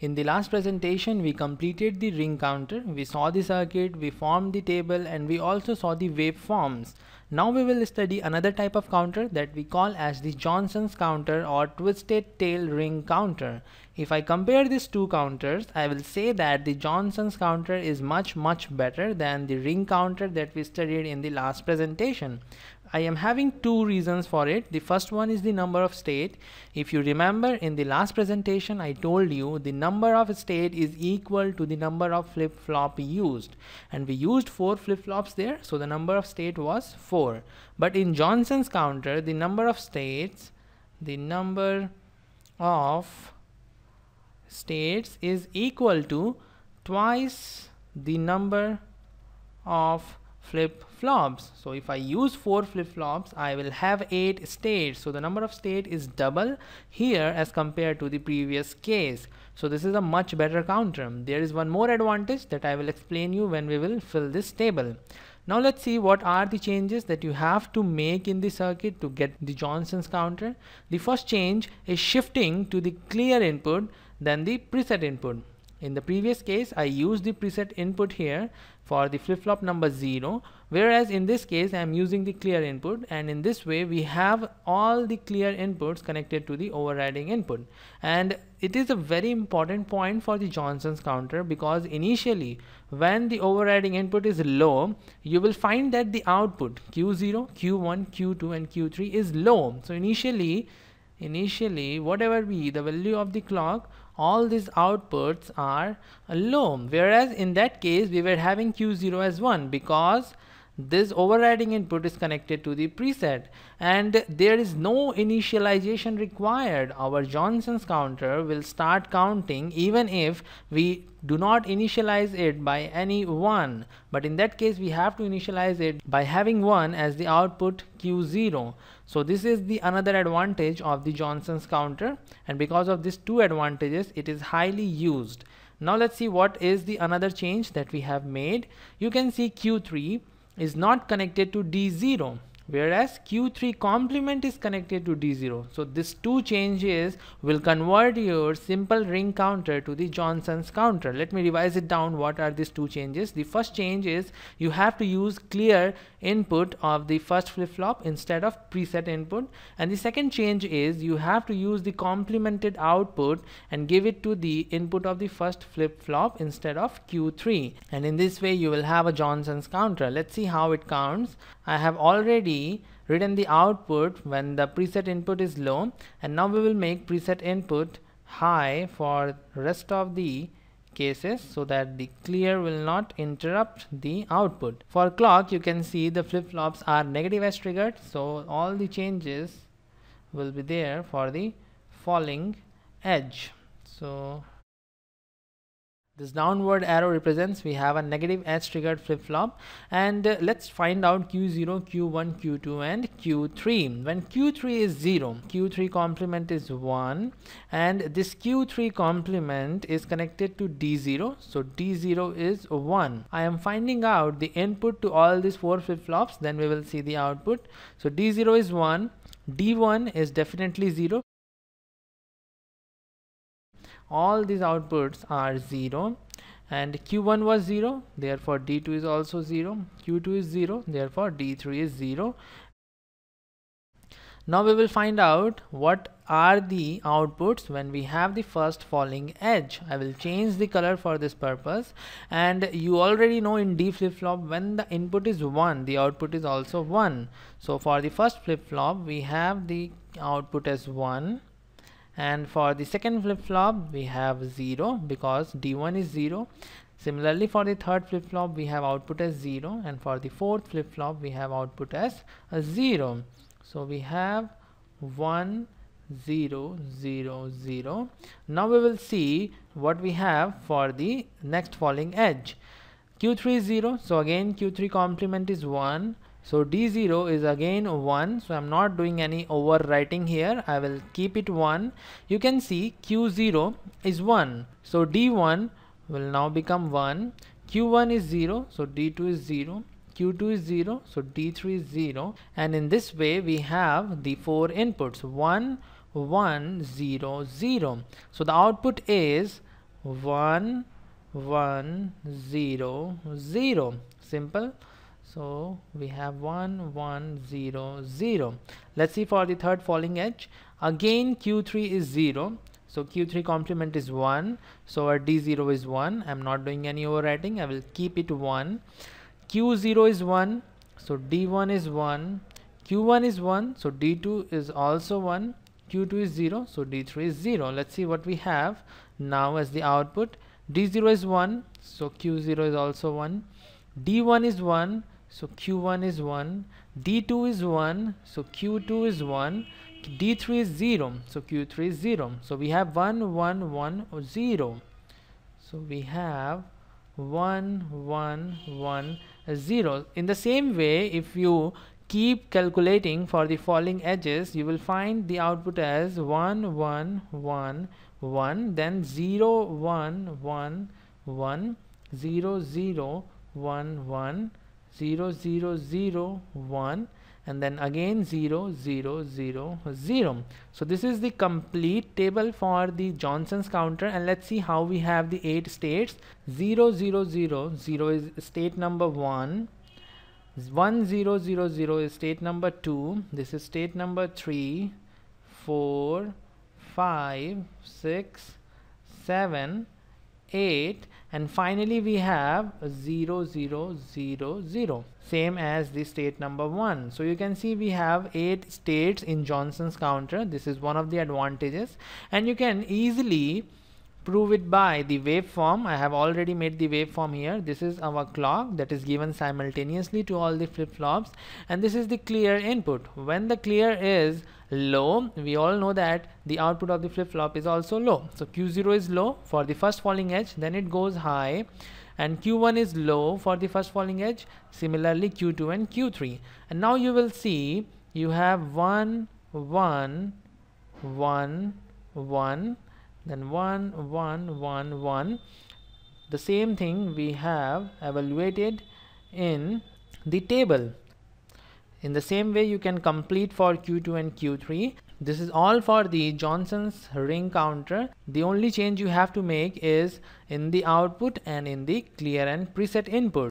In the last presentation, we completed the ring counter, we saw the circuit, we formed the table and we also saw the waveforms. Now we will study another type of counter that we call as the Johnson's counter or twisted tail ring counter. If I compare these two counters, I will say that the Johnson's counter is much much better than the ring counter that we studied in the last presentation. I am having two reasons for it. The first one is the number of state. If you remember in the last presentation I told you the number of state is equal to the number of flip-flop used and we used four flip-flops there so the number of state was four. But in Johnson's counter the number of states the number of states is equal to twice the number of flip-flops. So if I use four flip-flops, I will have eight states. So the number of state is double here as compared to the previous case. So this is a much better counter. There is one more advantage that I will explain you when we will fill this table. Now let's see what are the changes that you have to make in the circuit to get the Johnson's counter. The first change is shifting to the clear input than the preset input. In the previous case, I used the preset input here for the flip-flop number 0 whereas in this case I am using the clear input and in this way we have all the clear inputs connected to the overriding input. And it is a very important point for the Johnson's counter because initially when the overriding input is low you will find that the output Q0, Q1, Q2 and Q3 is low. So initially initially whatever be the value of the clock all these outputs are low. Whereas in that case we were having q0 as 1 because this overriding input is connected to the preset and there is no initialization required. Our Johnson's counter will start counting even if we do not initialize it by any 1 but in that case we have to initialize it by having 1 as the output q0 so this is the another advantage of the Johnson's counter and because of these two advantages it is highly used. Now let's see what is the another change that we have made. You can see q3 is not connected to D0 whereas Q3 complement is connected to D0. So these two changes will convert your simple ring counter to the Johnson's counter. Let me revise it down. What are these two changes? The first change is you have to use clear input of the first flip-flop instead of preset input and the second change is you have to use the complemented output and give it to the input of the first flip-flop instead of Q3 and in this way you will have a Johnson's counter. Let's see how it counts. I have already written the output when the preset input is low and now we will make preset input high for rest of the cases so that the clear will not interrupt the output. For clock you can see the flip-flops are negative edge triggered so all the changes will be there for the falling edge. So this downward arrow represents we have a negative edge triggered flip-flop. And uh, let's find out q0 q1 q2 and q3 when q3 is 0 q3 complement is 1 and this q3 complement is connected to d0 so d0 is 1 i am finding out the input to all these four flip-flops. Then we will see the output. So d0 is 1 d1 is definitely 0 all these outputs are 0 and q1 was 0 therefore d2 is also 0 q2 is 0 therefore d3 is 0 now we will find out what are the outputs when we have the first falling edge. I will change the color for this purpose. And you already know in D flip-flop when the input is 1 the output is also 1. So for the first flip-flop we have the output as 1 and for the second flip-flop we have 0 because d1 is 0 similarly for the third flip-flop we have output as 0 and for the fourth flip-flop we have output as a 0 so we have 1 0 0 0 now we will see what we have for the next falling edge. Q3 is 0 so again q3 complement is 1 so D0 is again 1 so I'm not doing any overwriting here. I will keep it 1 you can see Q0 is 1 so D1 will now become 1 Q1 is 0 so D2 is 0 Q2 is 0 so D3 is 0 and in this way we have the four inputs. 1 1 0 0 so the output is 1 1 0 0 simple so we have 1 1 0 0 let's see for the third falling edge. Again q3 is 0 so q3 complement is 1 so our d0 is 1 i'm not doing any overwriting i will keep it 1 q0 is 1 so d1 is 1 q1 is 1 so d2 is also 1 q2 is 0 so d3 is 0 let's see what we have now as the output. D0 is 1 so q0 is also 1 d1 is 1 so q1 is 1 d2 is 1 so q2 is 1 d3 is 0 so q3 is 0 so we have 1 1 1 0 so we have 1 1 1 0 in the same way if you keep calculating for the falling edges you will find the output as 1 1 1 1 then 0 1 1 1 0 0 1 1 0 0 0 1 and then again 0 0 0 0 so this is the complete table for the Johnson's counter and let's see how we have the eight states. 0 0 0 0 is state number 1 1 0 0 0 is state number 2 this is state number 3 4 5 6 7 8 and finally we have 0 0 0 0 same as the state number 1 so you can see we have 8 states in Johnson's counter. This is one of the advantages. And you can easily prove it by the waveform. I have already made the waveform here. This is our clock that is given simultaneously to all the flip-flops. And this is the clear input. When the clear is low we all know that the output of the flip-flop is also low. So q0 is low for the first falling edge then it goes high. And q1 is low for the first falling edge similarly q2 and q3 and now you will see you have 1 1 1 1 then 1 1 1 1 the same thing we have evaluated in the table in the same way you can complete for Q2 and Q3. This is all for the Johnson's ring counter. The only change you have to make is in the output and in the clear and preset input.